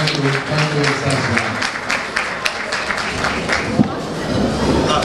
歓迎いたしますあ